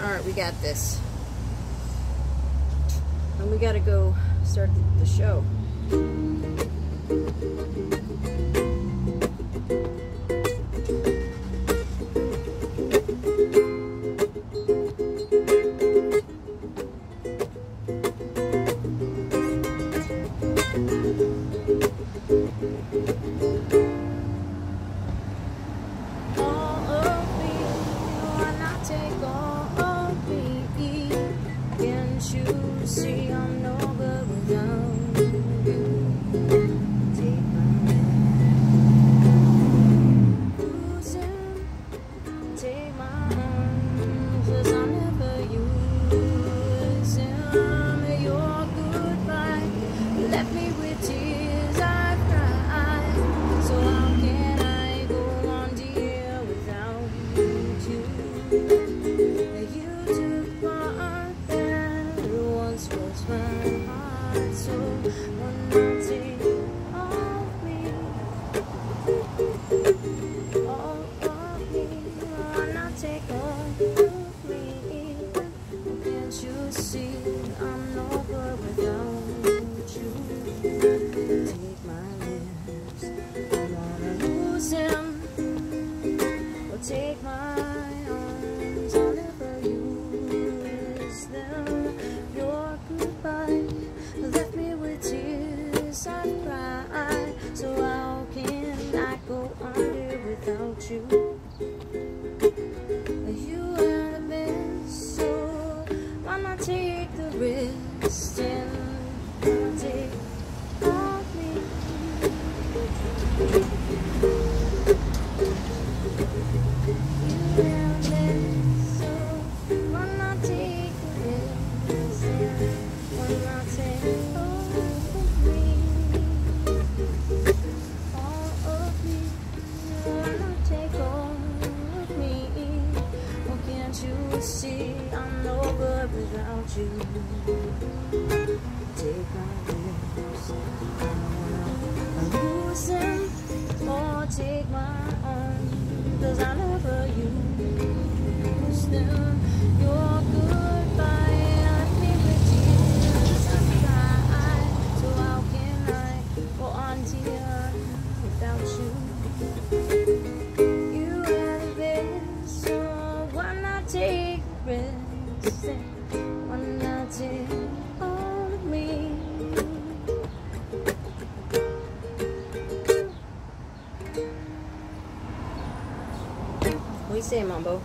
All right, we got this. And we gotta go start the show. see I'm no good without you. Take my hand, take my hand. sunrise. So how can I go under without you? You are the best, so why not take the risk? see I'm no good without you. Take my hands, I'm or take my own, cause I love you. Still, you're We say, Mambo.